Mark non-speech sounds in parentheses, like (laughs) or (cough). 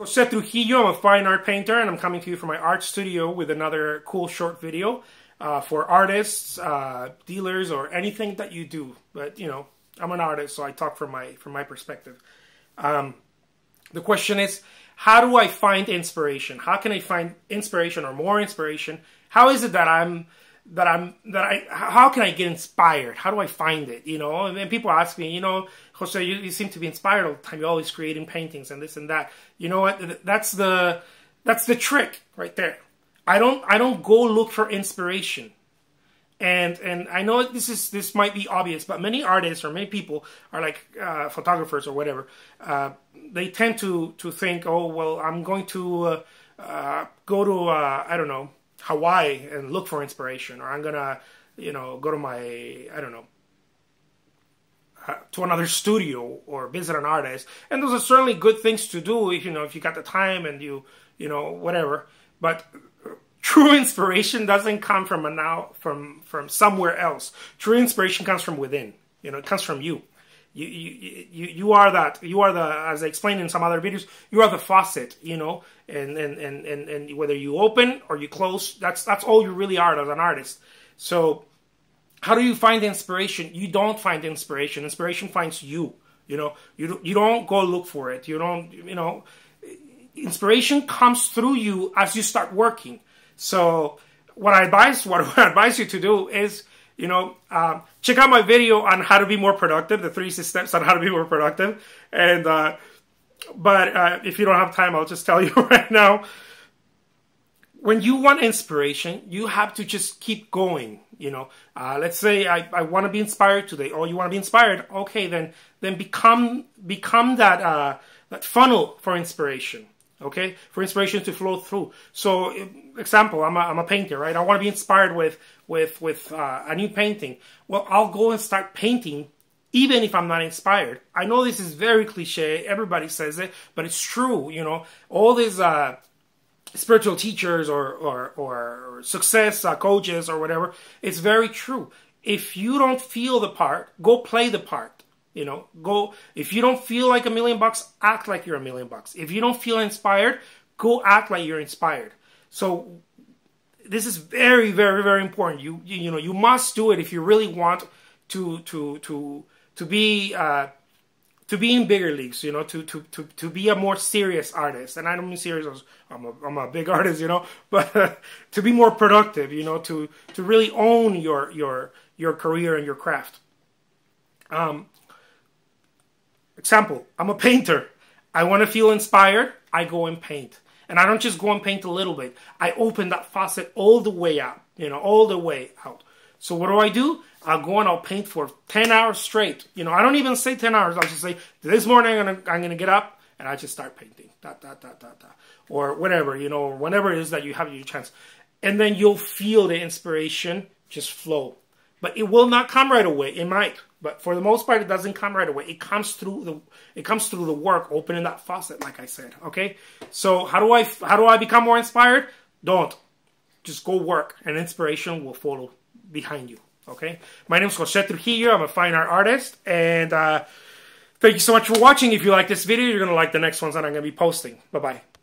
Jose Trujillo, I'm a fine art painter, and I'm coming to you from my art studio with another cool short video uh, for artists, uh, dealers, or anything that you do. But you know, I'm an artist, so I talk from my from my perspective. Um, the question is, how do I find inspiration? How can I find inspiration or more inspiration? How is it that I'm that I'm that I how can I get inspired? How do I find it? You know, and, people ask me, you know, Jose, you, you, seem to be inspired all the time. You're always creating paintings and this and that. You know what? That's the that's the trick right there. I don't I don't go look for inspiration. And and I know this is this might be obvious, but many artists or many people are like uh, photographers or whatever. Uh, they tend to to think, oh well, I'm going to uh, uh go to uh, I don't know Hawaii and look for inspiration, or I'm gonna, you know, go to my, I don't know, uh, to another studio or visit an artist. And those are certainly good things to do if you know if you got the time and you, you know, whatever. But true (laughs) inspiration doesn't come from a now from from somewhere else. True inspiration comes from within. You know, it comes from you you, you, you, you are that, you are the, as I explained in some other videos, you are the faucet, you know, and, and, and, and, and whether you open or you close, that's, that's all you really are as an artist. So how do you find inspiration? You don't find inspiration. Inspiration finds you, you know, you, you don't go look for it. You don't, you know, inspiration comes through you as you start working. So what I advise, what I (laughs) advise you to do is, you know, um, check out my video on how to be more productive, the three steps on how to be more productive. And, uh, but uh, if you don't have time, I'll just tell (laughs) you right now. When you want inspiration, you have to just keep going. You know, uh, let's say I, I want to be inspired today. Oh, you want to be inspired? Okay, then then become become that uh, that funnel for inspiration okay? For inspiration to flow through. So example i'm a, I'm a painter right? I want to be inspired with with with uh, a new painting. Well i'll go and start painting even if i'm not inspired. I know this is very cliche everybody says it but it's true you know? All these uh, spiritual teachers or or, or success uh, coaches or whatever it's very true. If you don't feel the part go play the part you know, go if you don't feel like a million bucks, act like you're a million bucks. If you don't feel inspired, go act like you're inspired. So this is very, very, very important. You you, you know you must do it if you really want to to to to be uh, to be in bigger leagues. You know, to to to to be a more serious artist. And I don't mean serious I'm a I'm a big (laughs) artist. You know, but (laughs) to be more productive. You know, to to really own your your your career and your craft. Um, Example, I'm a painter. I want to feel inspired. I go and paint. And I don't just go and paint a little bit. I open that faucet all the way out, you know, all the way out. So what do I do? I'll go and I'll paint for 10 hours straight. You know, I don't even say 10 hours. I'll just say, this morning I'm gonna, I'm gonna get up and I just start painting. Da, da, da, da, da. Or whatever, you know, whenever it is that you have your chance. And then you'll feel the inspiration just flow. But it will not come right away. It might. But for the most part, it doesn't come right away. It comes through the it comes through the work, opening that faucet, like I said. Okay. So how do I how do I become more inspired? Don't just go work, and inspiration will follow behind you. Okay. My name is Jose Trujillo. I'm a fine art artist, and uh, thank you so much for watching. If you like this video, you're gonna like the next ones that I'm gonna be posting. Bye bye.